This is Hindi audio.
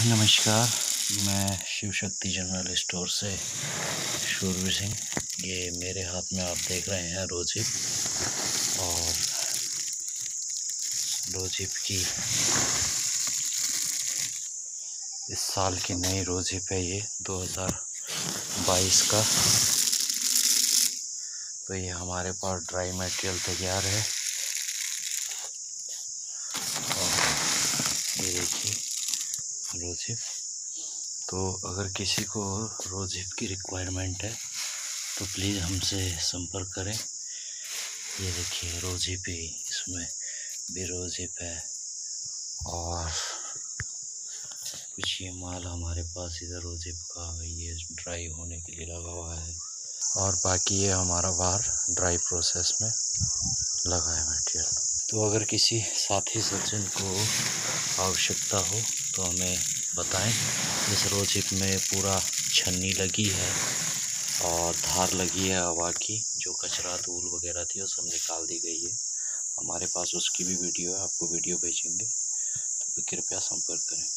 नमस्कार, मैं शिव शक्ति जनरल स्टोर से शूरवीर सिंह। ये मेरे हाथ में आप देख रहे हैं रोजिप और रोजिप की इस साल की नई रोजिप है ये 2022 का तो ये हमारे पास ड्राई मटेरियल तैयार है। और ये देखिए। रोजिप तो अगर किसी को रोजिप की रिक्वायरमेंट है तो प्लीज़ हमसे संपर्क करें। ये देखिए रोजिप ही इसमें भी रोजिप है। और कुछ ये माल हमारे पास इधर रोजिप का ये ड्राई होने के लिए लगा हुआ है। और बाकी ये हमारा बाहर ड्राई प्रोसेस में लगा है मटेरियल तो अगर किसी साथी सज्जन को आवश्यकता हो तो हमें बताएँ। इस रोजिप में पूरा छन्नी लगी है और धार लगी है हवा की, जो कचरा, धूल वगैरह थी, वो सब निकाल दी गई है। हमारे पास उसकी भी वीडियो है, आपको वीडियो भेजेंगे। तो कृपया संपर्क करें।